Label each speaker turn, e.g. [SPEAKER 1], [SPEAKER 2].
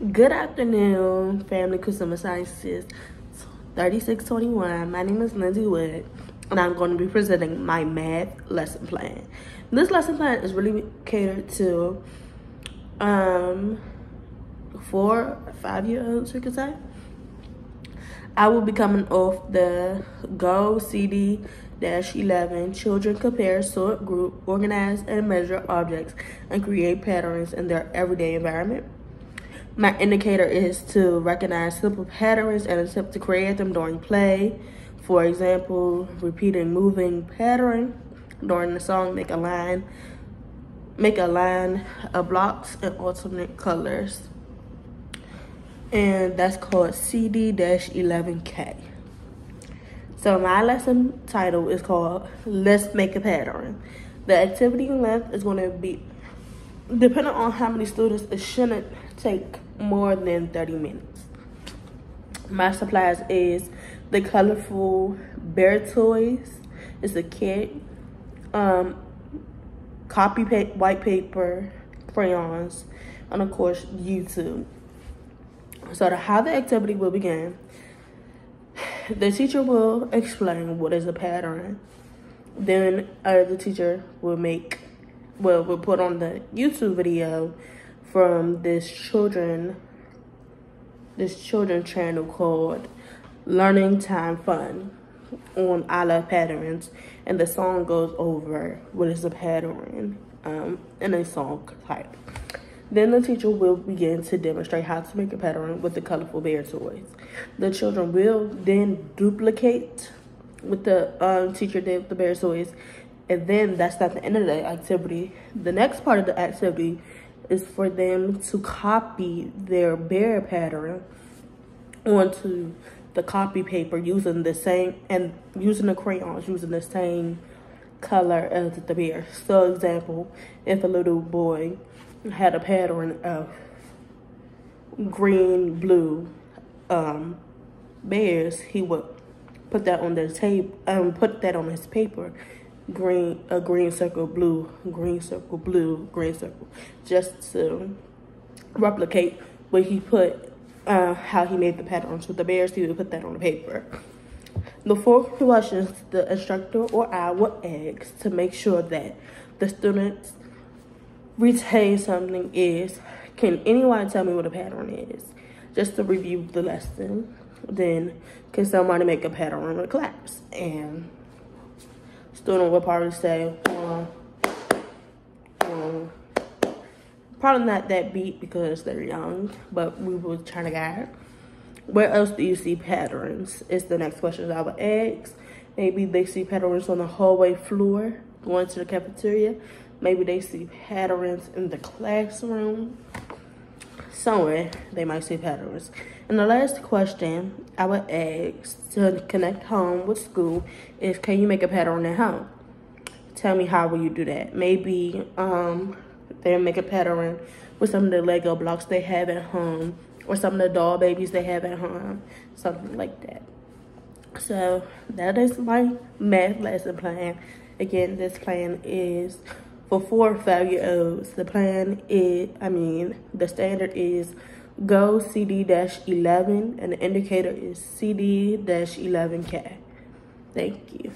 [SPEAKER 1] Good afternoon, family consumer sciences 3621. My name is Lindsay Wood, and I'm going to be presenting my math lesson plan. This lesson plan is really catered to um four, five year olds, you could say. I will be coming off the Go CD 11 Children compare, sort, group, organize, and measure objects and create patterns in their everyday environment. My indicator is to recognize simple patterns and attempt to create them during play. For example, repeating moving pattern during the song, make a line, make a line of blocks in alternate colors. And that's called CD-11K. So my lesson title is called Let's Make a Pattern. The activity length is going to be, depending on how many students, it shouldn't take more than 30 minutes. My supplies is the colorful bear toys. It's a kit, um, copy pa white paper, crayons, and of course YouTube. So to how the activity will begin, the teacher will explain what is a pattern. Then uh, the teacher will make, well, will put on the YouTube video from this children this children channel called Learning Time Fun on I Love Patterns and the song goes over what is a pattern um, in a song type. Then the teacher will begin to demonstrate how to make a pattern with the colorful bear toys. The children will then duplicate with the um, teacher did the bear toys and then that's not the end of the activity. The next part of the activity is for them to copy their bear pattern onto the copy paper using the same and using the crayons using the same color as the bear. So example, if a little boy had a pattern of green, blue um, bears, he would put that on the tape, um, put that on his paper green, a green circle, blue, green circle, blue, green circle, just to replicate what he put, uh, how he made the patterns with the bears, he would put that on the paper. The four questions the instructor or I will ask to make sure that the students retain something is, can anyone tell me what a pattern is? Just to review the lesson. Then, can somebody make a pattern in the class? And student would probably say, um, um, probably not that beat because they're young, but we were trying to guide. Where else do you see patterns? Is the next question I would ask. Maybe they see patterns on the hallway floor going to the cafeteria. Maybe they see patterns in the classroom. Somewhere they might see patterns. And the last question I would ask to connect home with school is can you make a pattern at home? Tell me how will you do that? Maybe um, they make a pattern with some of the Lego blocks they have at home or some of the doll babies they have at home, something like that. So that is my math lesson plan. Again, this plan is for four five year olds. The plan is, I mean, the standard is go CD-11 and the indicator is CD-11K. Thank you.